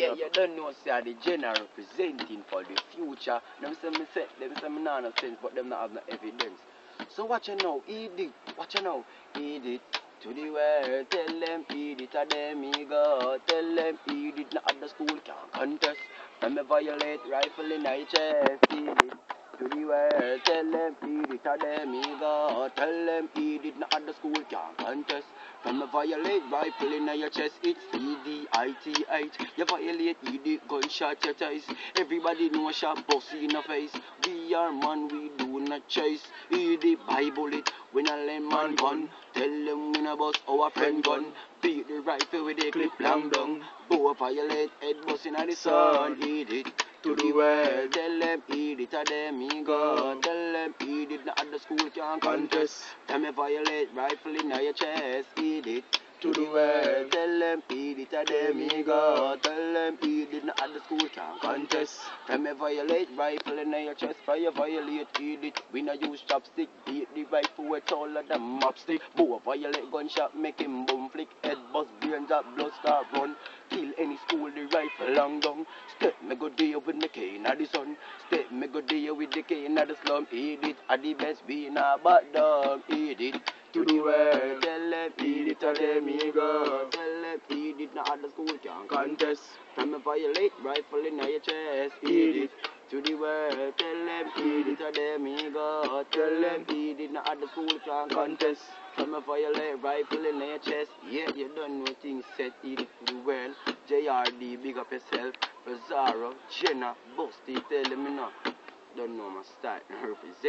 yeah, you don't know, say the general representing for the future. Them say me say, them say me no sense, but them not have no evidence. So watch you now, Edith, watch you now, Edith. To the world, tell them Edith a them ego. Tell them Edith, not at the school can't contest. When me violate rifle in my chest, eat it. To the world, tell them Edith a them ego. Tell them Edith, not at the contest. When me violate rifle in your chest, it's E-D-I-T-H. You violate, Edith, gunshot your chest. Everybody know shot bossy in the face. We are man, we do not chase. It, Bible it, when a lemon man gun. Tell them we no bust our friend gun. Beat the rifle with a clip long down. Bow violate, head bust inna the sun. Edith to the world. Tell them Edith a them ego. Tell them Edith not at the school can't contest. Tell me violate rifle inna your chest. Edith to the world. Tell them Edith a them ego. Tell them Edith not at the school can't contest. Tell me violate rifle inna your chest. Fire violate Edith. We no use chopstick. Beat the rifle with all of them mopstick. Bow violate gunshot make him boom flick. Head bust brains up blood start run. Kill any school the rifle long down. Step me go deal with the cane of the sun. Step me go deal with the cane of the slum. Edith at the best we not but dog. Edith to the world. Tell them Edith to them ego. Tell them Edith not at the school can't contest. From me violate rifle in your chest. Edith to the world. Tell them Edith to them ego. Tell them Edith not at the school can't contest. From me violate rifle in your chest. Yeah, you don't know things set. Edith the. JRD, big up yourself. Bizarro, Jenna, Busty, tell them me. Don't know my style. Represent.